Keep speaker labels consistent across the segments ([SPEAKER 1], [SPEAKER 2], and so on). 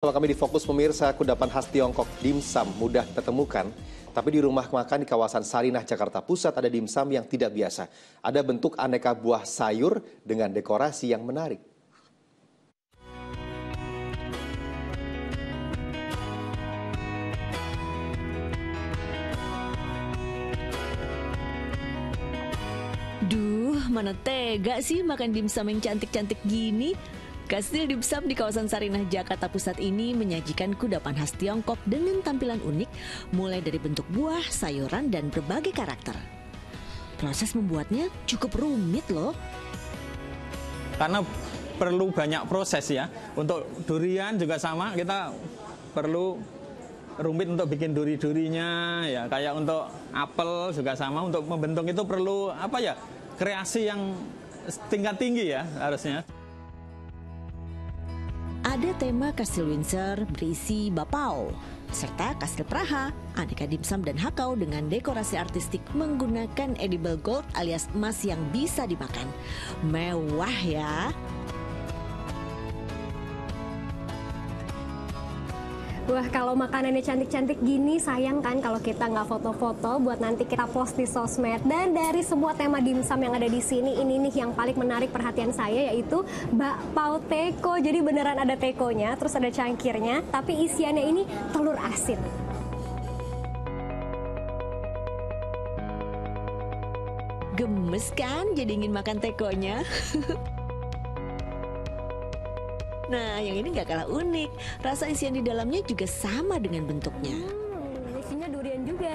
[SPEAKER 1] Sama kami di Fokus Pemirsa, kudapan khas Tiongkok dimsum mudah kita. Tapi di rumah makan di kawasan Sarinah, Jakarta Pusat ada dimsum yang tidak biasa. Ada bentuk aneka buah sayur dengan dekorasi yang menarik.
[SPEAKER 2] Duh, mana tega sih makan dimsum yang cantik-cantik gini? Kastil Dimsum di kawasan Sarinah, Jakarta Pusat ini menyajikan kudapan khas Tiongkok dengan tampilan unik, mulai dari bentuk buah, sayuran, dan berbagai karakter. Proses membuatnya cukup rumit loh.
[SPEAKER 3] Karena perlu banyak proses ya. Untuk durian juga sama, kita perlu rumit untuk bikin duri-durinya ya. Kayak untuk apel juga sama, untuk membentuk itu perlu apa ya? Kreasi yang tingkat tinggi ya harusnya.
[SPEAKER 2] Ada tema Kastil Windsor berisi bapau, serta Kastil Praha, aneka dimsum dan hakau dengan dekorasi artistik menggunakan edible gold alias emas yang bisa dimakan. Mewah ya!
[SPEAKER 4] Wah kalau makanannya cantik-cantik gini sayang kan kalau kita nggak foto-foto buat nanti kita post di sosmed. Dan dari semua tema dimsum yang ada di sini ini nih yang paling menarik perhatian saya yaitu bakpao teko. Jadi beneran ada tekonya, terus ada cangkirnya, tapi isiannya ini telur asin.
[SPEAKER 2] Gemes kan jadi ingin makan tekonya? Nah, yang ini nggak kalah unik. Rasa isian di dalamnya juga sama dengan bentuknya.
[SPEAKER 4] Hmm, isinya durian juga.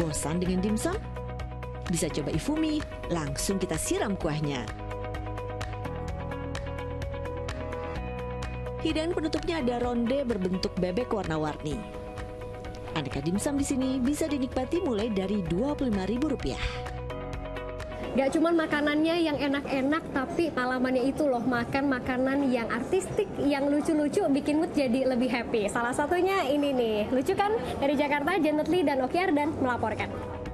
[SPEAKER 2] Bosan dengan dimsum? Bisa coba ifumi, langsung kita siram kuahnya. Hidangan penutupnya ada ronde berbentuk bebek warna-warni. Aneka dimsum di sini bisa dinikmati mulai dari Rp25.000.
[SPEAKER 4] Gak cuman makanannya yang enak-enak, tapi pengalamannya itu loh makan makanan yang artistik, yang lucu-lucu, bikin mood jadi lebih happy. Salah satunya ini nih, lucu kan? Dari Jakarta, Janet Lee dan Oki Ardan melaporkan.